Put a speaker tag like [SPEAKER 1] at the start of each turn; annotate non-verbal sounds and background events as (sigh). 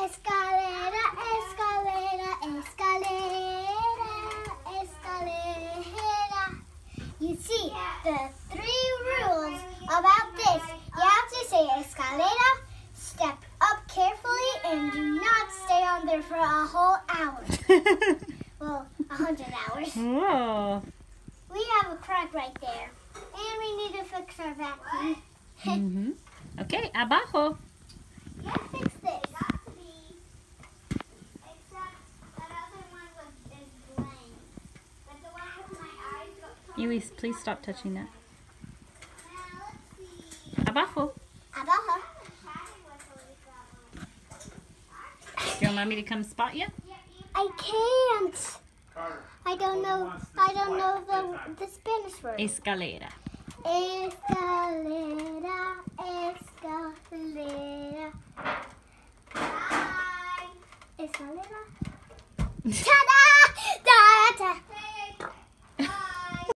[SPEAKER 1] Escalera, escalera, escalera, escalera. You see, the three rules about this. You have to say escalera, step up carefully, and do not stay on there for a whole hour. (laughs) Well, a hundred hours.
[SPEAKER 2] Whoa.
[SPEAKER 1] We have a crack right there. And we need to fix our vacuum. (laughs)
[SPEAKER 2] mm -hmm. Okay, abajo.
[SPEAKER 1] Got
[SPEAKER 2] please stop touching that.
[SPEAKER 1] Now let's see.
[SPEAKER 2] Abajo.
[SPEAKER 1] Abajo.
[SPEAKER 2] Do you want me to come spot you?
[SPEAKER 1] I can't. I don't know. I don't know the the Spanish word.
[SPEAKER 2] Escalera.
[SPEAKER 1] Escalera, escalera. Escalera. (laughs) Time.